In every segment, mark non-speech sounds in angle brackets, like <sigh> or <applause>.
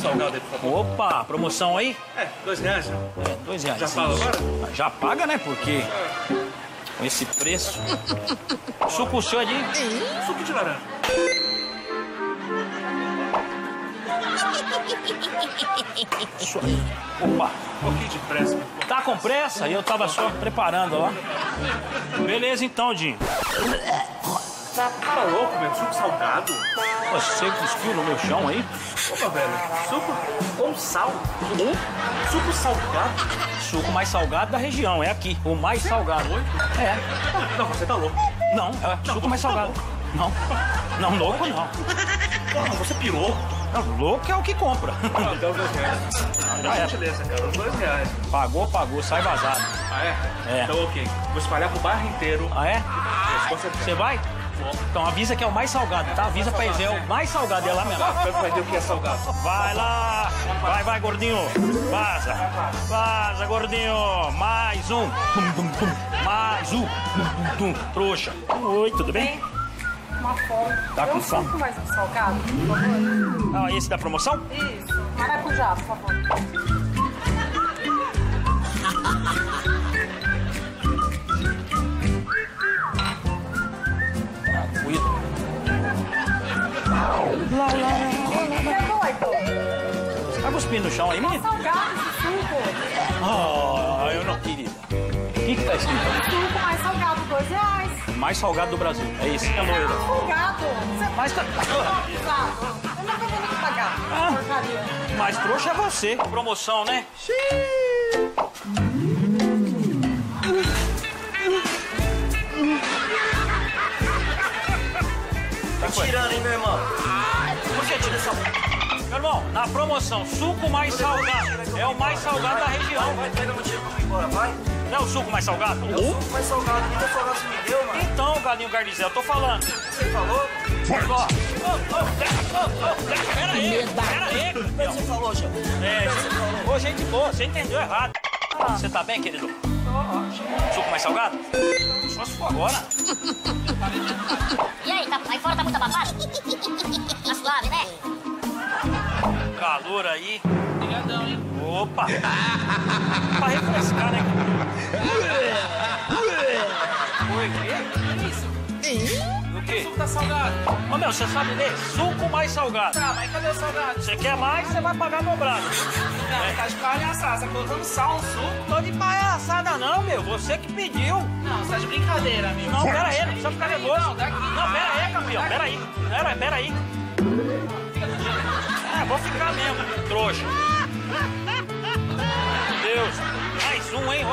salgado aí, por favor. Opa, promoção aí? É, dois reais. É, dois reais. Já fala agora? Já paga, né? Porque com esse preço. <laughs> Suco seu ali. Suco de laranja. Isso aí. Opa, Um pouquinho de pressa. tá com pressa? E eu tava só preparando, ó. Beleza então, Dinho. Tá louco, meu? Suco salgado? Você cuspiu no meu chão aí? Opa, velho. Suco com sal. Suco salgado? Suco mais salgado da região, é aqui. O mais salgado. É. Não, você tá louco. Não, é suco mais salgado. Não. Não, louco não. Você pirou. Não, louco é o que compra. Ah, deu dois reais. Já é. gentileza, cara. Os dois reais. Pagou, pagou, sai vazado. Ah, é? É. Então, ok. Vou espalhar pro bairro inteiro. Ah, é? Você vai? Então avisa que é o mais salgado, tá? Avisa pra é o mais salgado, é lá mesmo. Vai ver o que é salgado. Vai lá! Vai, vai, gordinho! Vaza! Vaza, gordinho! Mais um! Mais um! Trouxa! Oi, tudo bem? Uma fome. Tá com fome? mais um salgado, por favor. Ah, esse da promoção? Isso. Maracujá, por favor. Que doido? Você tá cuspindo no chão aí, menino? Salgado esse suco. Ah, eu não queria. O que que tá escrito ali? Suco mais salgado, dois reais. Mais salgado do Brasil. É esse, é loira. Salgado. Você Mais, ca- <laughs> salgado. Eu não vou nem que pagar. Ah. Porcaria. mais trouxa é você. Promoção, né? Tá tirando, hein, meu irmão? Que. Meu irmão, na promoção, suco mais salgado. É o mais salgado da região. Vai, pega meu dinheiro pra eu ir embora, vai. Não é o suco mais salgado? É o suco mais salgado. Que salgado você me deu, mano? Então, galinho garnizel, eu tô falando. Você falou? Ó, pera aí, pera aí, O que você falou, Jean? É, ô, gente boa, você entendeu errado. Você tá bem, querido? Suco mais salgado? Só se for agora. <laughs> Calor aí. Obrigadão, hein? Opa! pra refrescar, né? Oi, o quê? Isso. O quê? Tá salgado. Ô, meu, você sabe ler? Suco mais salgado. Tá, mas cadê o salgado? Você quer mais, você vai pagar dobrado. Não, tá de palhaçada. Tá colocando sal no suco? Tô de palhaçada não, meu. Você que pediu. Não, você tá de brincadeira, amigo. Não, pera aí, não precisa ficar nervoso. Não, daqui. Não, pera aí, campeão, pera aí. Pera, pera aí. É, vou ficar mesmo, trouxa. Meu Deus, mais um, hein?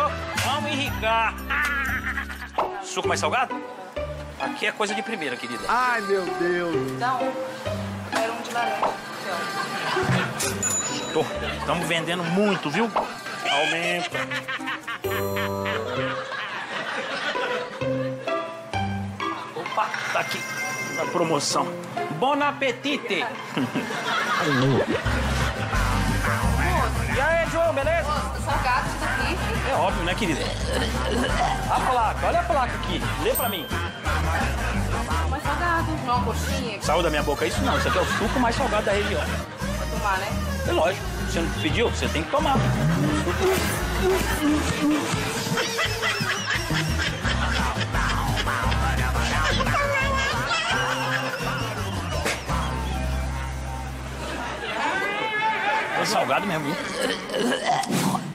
Vamos enricar. Suco mais salgado? Aqui é coisa de primeira, querida. Ai, meu Deus. Dá um. Era um de laranja. Tô, estamos vendendo muito, viu? Aumenta. Opa, tá aqui na promoção. Bon apetite! e aí, João, beleza? Salgado isso daqui. É óbvio, né, querida? A placa, olha a placa aqui. Lê pra mim. Mais salgado. Não, uma coxinha. Saiu da minha boca isso? Não, isso aqui é o suco mais salgado da região. Pra tomar, né? É lógico. Você não pediu? Você tem que tomar. salgado mesmo, viu?